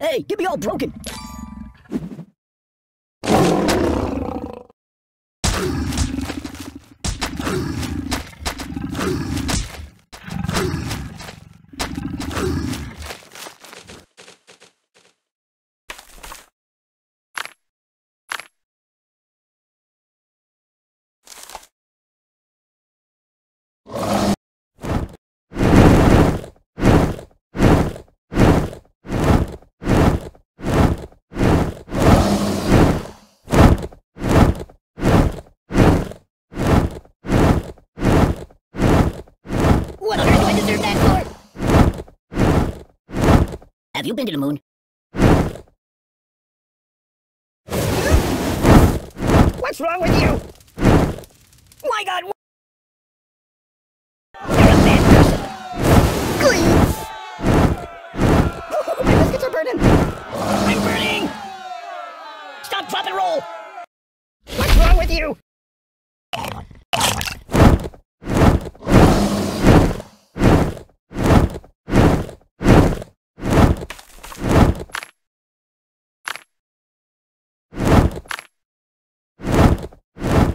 Hey, get me all broken. What on earth do I deserve that for? Have you been to the moon? What's wrong with you? My God! wh- You're a bad person. Please. Oh, my biscuits are burning. I'm burning. Stop, drop, and roll. What's wrong with you?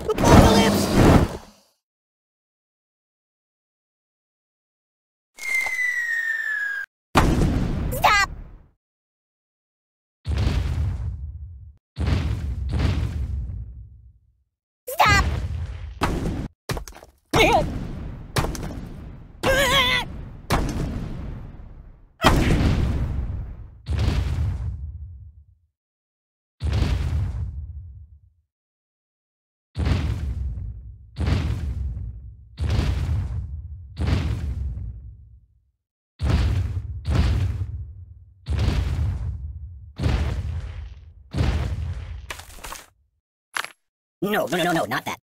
Apocalypse! Stop! Stop! No, no, no, no, no, not that.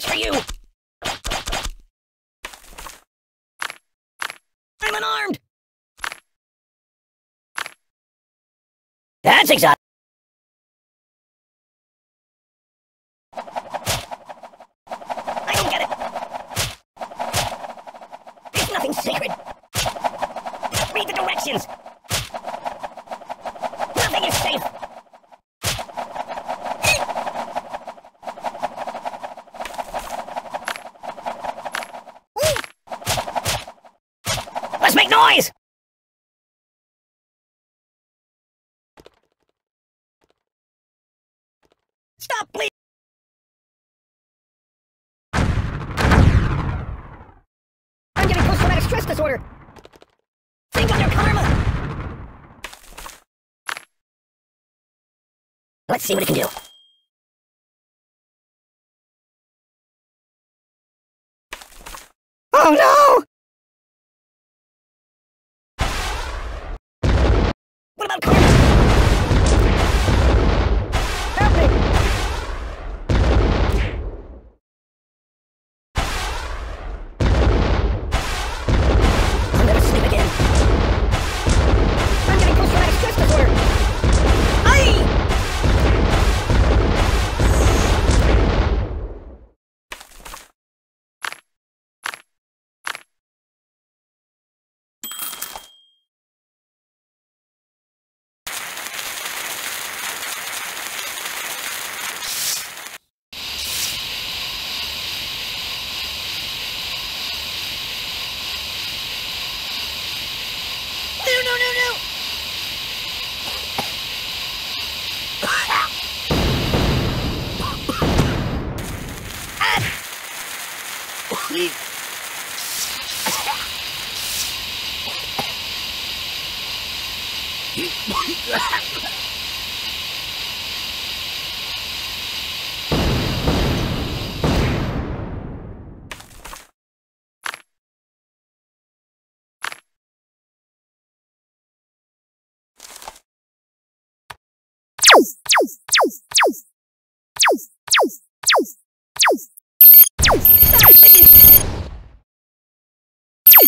Match for you! I'm unarmed! That's exotic. Noise! Stop, please! I'm getting post-traumatic stress disorder! Think on karma! Let's see what it can do. Oh no! About karma?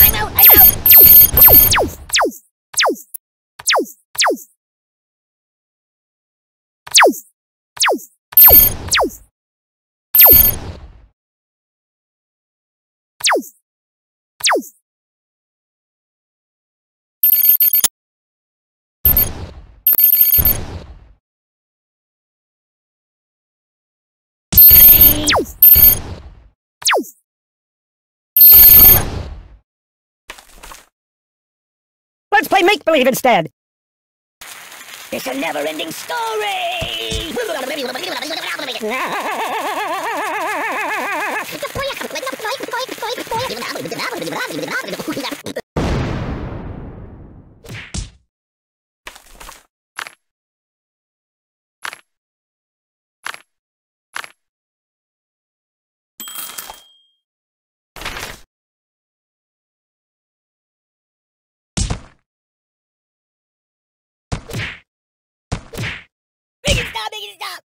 I'm out, I'm out! Let's play make-believe instead! It's a never-ending story! Make it stop!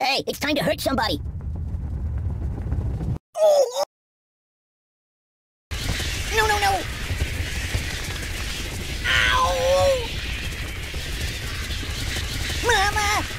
Hey, it's time to hurt somebody. No, no, no! Ow! Mama!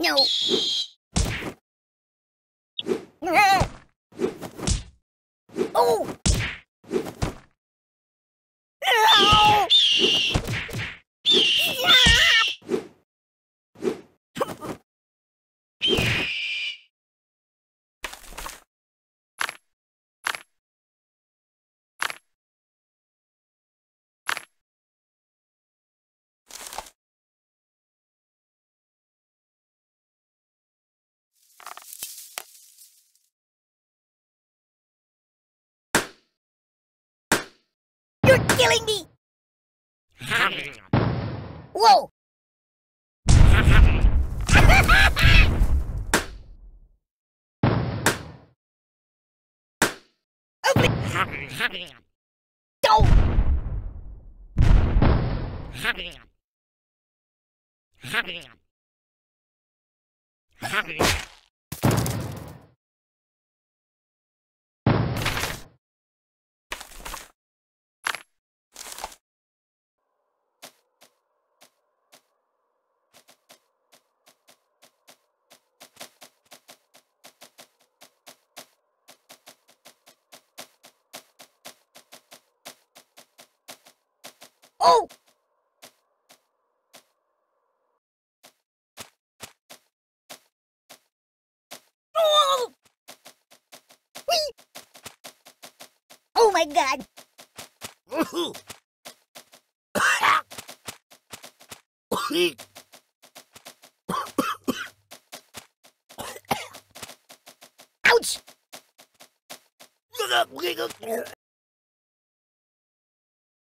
No. Oh! No! You're killing me! Whoa! Don't! Oh! Oh! Whee! Oh my god! Ouch!